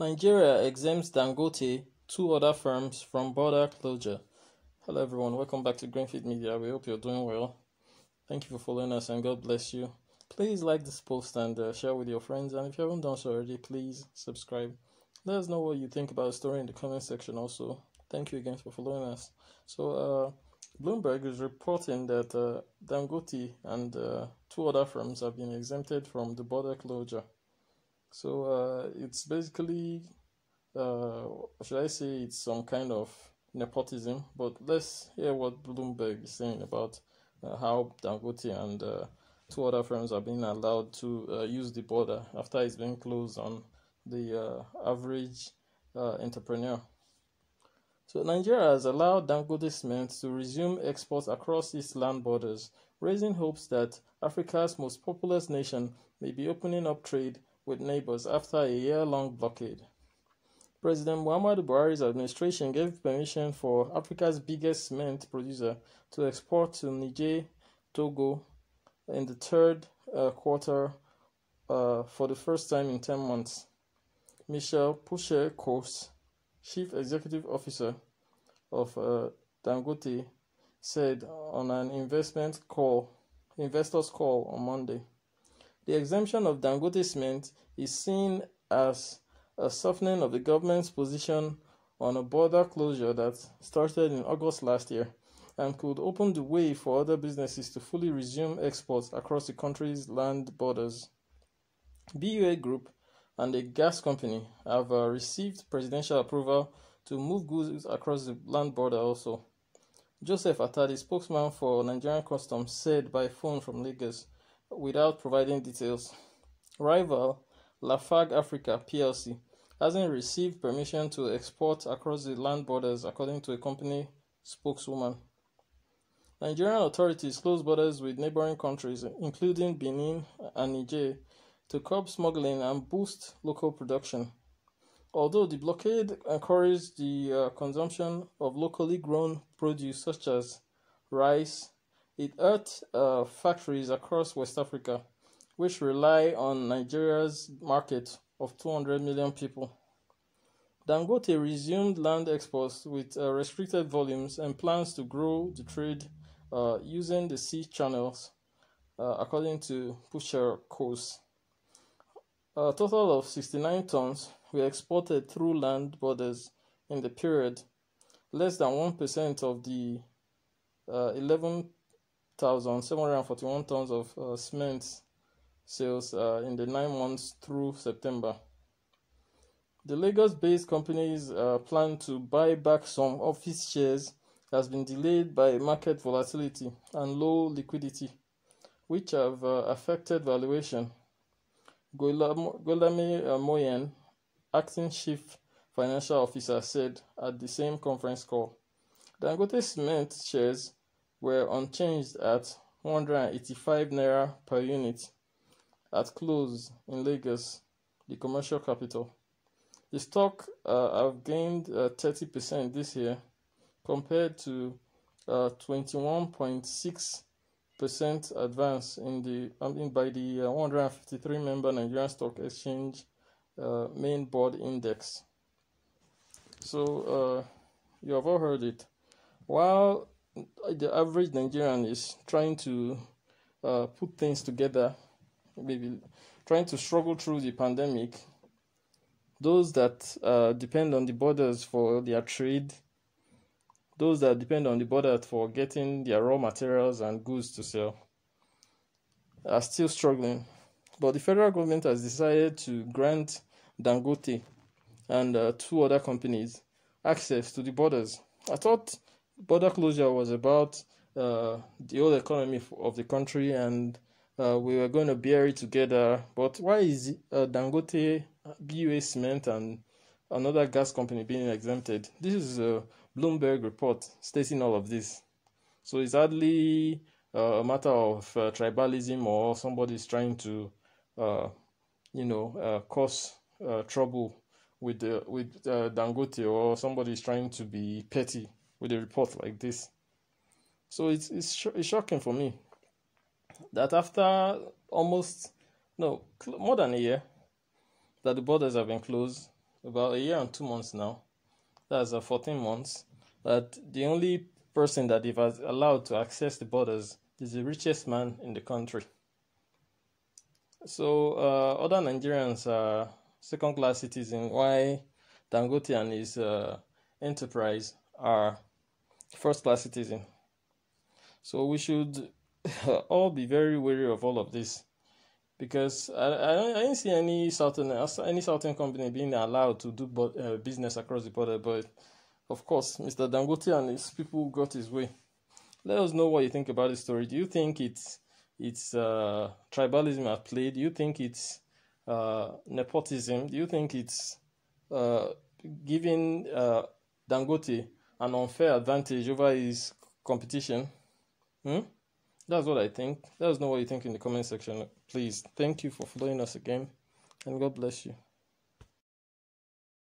Nigeria exempts Dangote, two other firms from border closure. Hello everyone, welcome back to Green Feed Media. We hope you're doing well. Thank you for following us and God bless you. Please like this post and uh, share with your friends. And if you haven't done so already, please subscribe. Let us know what you think about the story in the comment section also. Thank you again for following us. So, uh, Bloomberg is reporting that uh, Dangote and uh, two other firms have been exempted from the border closure. So uh, it's basically, uh, should I say, it's some kind of nepotism. But let's hear what Bloomberg is saying about uh, how Dangote and uh, two other firms are being allowed to uh, use the border after it's been closed on the uh, average entrepreneur. So Nigeria has allowed Dangote Cement to resume exports across its land borders, raising hopes that Africa's most populous nation may be opening up trade with neighbors after a year long blockade. President Muhammadu Buhari's administration gave permission for Africa's biggest cement producer to export to Niger, Togo, in the third uh, quarter uh, for the first time in 10 months. Michel Puchercos, chief executive officer of uh, Dangote, said on an investment call, investors call on Monday. The exemption of Dangote cement is seen as a softening of the government's position on a border closure that started in August last year and could open the way for other businesses to fully resume exports across the country's land borders. BUA Group and a gas company have uh, received presidential approval to move goods across the land border also. Joseph Atadi, spokesman for Nigerian Customs, said by phone from Lagos without providing details. Rival Lafarge Africa plc hasn't received permission to export across the land borders, according to a company spokeswoman. Nigerian authorities closed borders with neighboring countries, including Benin and Niger, to curb smuggling and boost local production. Although the blockade encouraged the uh, consumption of locally grown produce such as rice, it hurt uh, factories across West Africa, which rely on Nigeria's market of 200 million people. Dangote resumed land exports with uh, restricted volumes and plans to grow the trade uh, using the sea channels, uh, according to Puchercos. A total of 69 tons were exported through land borders in the period, less than 1% of the uh, 11 1,741 tons of uh, cement sales uh, in the nine months through September. The Lagos based company's uh, plan to buy back some office shares has been delayed by market volatility and low liquidity, which have uh, affected valuation. Guillaume uh, Moyen, acting chief financial officer, said at the same conference call Dangote Cement shares were unchanged at 185 naira per unit at close in Lagos, the commercial capital. The stock uh, have gained uh, 30% this year compared to uh, 21.6% advance in the I mean by the uh, 153 member Nigerian Stock Exchange uh, main board index. So uh, you have all heard it. While the average Nigerian is trying to uh, put things together, maybe trying to struggle through the pandemic. Those that uh, depend on the borders for their trade, those that depend on the border for getting their raw materials and goods to sell, are still struggling. But the federal government has decided to grant Dangote and uh, two other companies access to the borders. I thought border closure was about uh, the whole economy of the country and uh, we were going to bear it together. But why is uh, Dangote, BUA Cement, and another gas company being exempted? This is a Bloomberg report stating all of this. So it's hardly uh, a matter of uh, tribalism or somebody is trying to, uh, you know, cause trouble with with Dangote or somebody is trying to be petty with a report like this. So it's it's, sh- it's shocking for me that after almost no more than a year that the borders have been closed, about a year and two months now. That's uh, 14 months. That the only person that they've allowed to access the borders is the richest man in the country. So uh, other Nigerians are second class citizens. Why Dangote and his uh, enterprise are first class citizen. So we should all be very wary of all of this because I, I, I didn't see any southern any southern company being allowed to do uh, business across the border. But of course, Mr. Dangote and his people got his way. Let us know what you think about this story. Do you think it's it's uh, tribalism at play? Do you think it's uh, nepotism? Do you think it's uh, giving uh, Dangote an unfair advantage over his competition? Hmm? That's what I think. Let us know what you think in the comment section, please. Thank you for following us again, and God bless you.